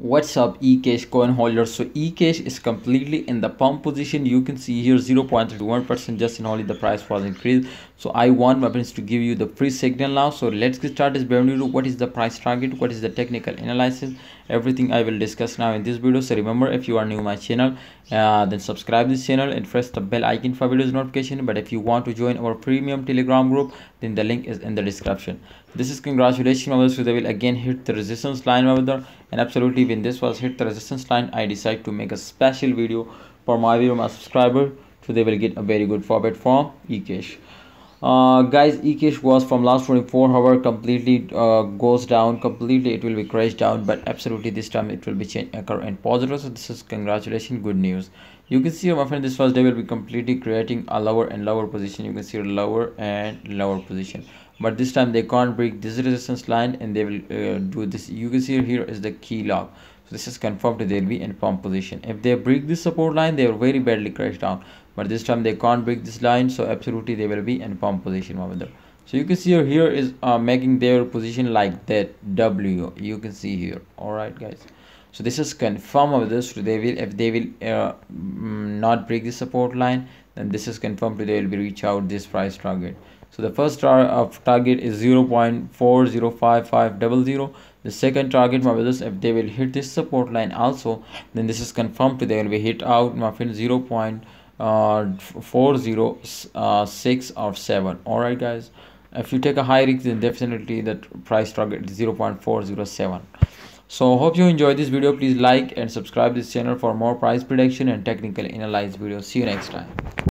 what's up ecash coin holders? so ecash is completely in the pump position. You can see here 0.31 percent just in only the price was increased. So i want my friends to give you the free signal now. So let's get started. This what is the price target? What is the technical analysis? Everything i will discuss now in this video. So remember if you are new to my channel uh, then subscribe this channel and press the bell icon for videos notification. But if you want to join our premium telegram group then the link is in the description. This is congratulations over so they will again hit the resistance line there and absolutely when this was hit the resistance line i decided to make a special video for my viewer my subscriber. So they will get a very good profit from ecash uh, guys ecash was from last 24 hour completely uh, goes down completely. It will be crashed down but absolutely this time it will be change occur and positive. So this is congratulations good news. You can see my friend this first day will be completely creating a lower and lower position. You can see lower and lower position but this time they can't break this resistance line and they will uh, do this. You can see here is the key lock so this is confirmed they'll be in pump position. If they break this support line they will very badly crash down. But this time they can't break this line so absolutely they will be in pump position there so you can see here, here is uh, making their position like that w. You can see here. All right guys so this is confirmed of this they will if they will uh, mm, not break the support line then this is confirmed they will be reach out this price target. So the first tar of target is 0 0.405500 the second target my brothers if they will hit this support line also then this is confirmed they will be hit out my friend 0 uh, 406 uh, or 7 all right guys. If you take a high risk then definitely that price target is 0 0.407 so hope you enjoyed this video. Please like and subscribe this channel for more price prediction and technical analysis videos see you next time